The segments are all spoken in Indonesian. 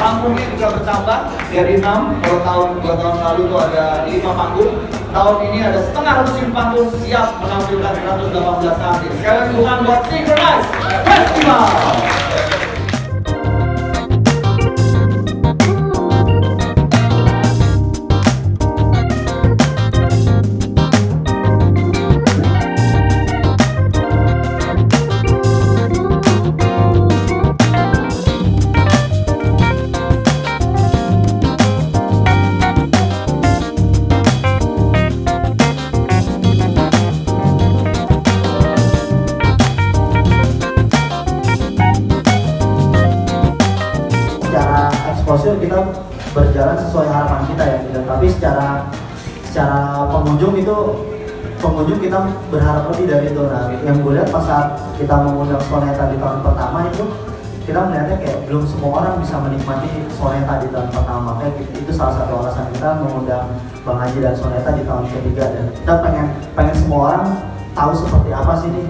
panggungnya juga bertambah. Dari 6 kalau tahun dua tahun lalu itu ada 5 panggung. Tahun ini ada setengah lusin panggung siap menampilkan 118 artis sekali lagi bukan buat Synchronize Festival exposure kita berjalan sesuai harapan kita ya gitu. tapi secara secara pengunjung itu pengunjung kita berharap lebih dari itu nah yang gue lihat pas saat kita mengundang Soneta di tahun pertama itu kita melihatnya kayak belum semua orang bisa menikmati Soneta di tahun pertama kayak gitu. itu salah satu alasan kita mengundang Bang Haji dan Soneta di tahun ketiga dan kita pengen pengen semua orang tahu seperti apa sih nih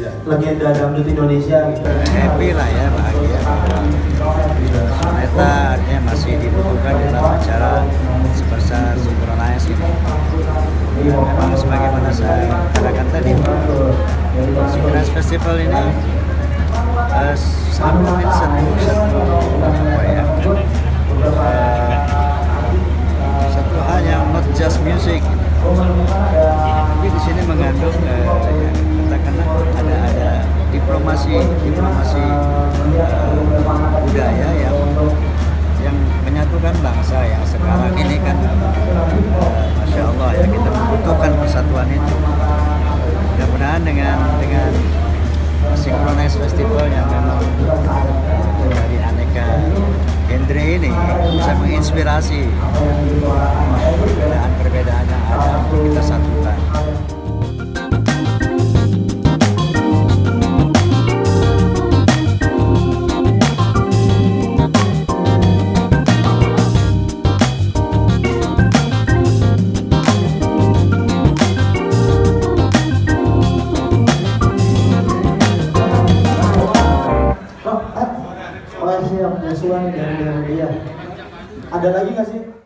legenda dangdut Indonesia gitu. Happy lah ya bahagia. Soneta artinya masih dibutuhkan dalam acara sebesar Synchronize ini ya, memang sebagaimana saya katakan tadi Synchronize Festival ini eh, satu satu satu mudah-mudahan dengan dengan Festival yang memang dari aneka genre ini bisa menginspirasi perbedaan-perbedaan yang ada. Kita Siap, Joshua dari dia. Ada lagi nggak sih?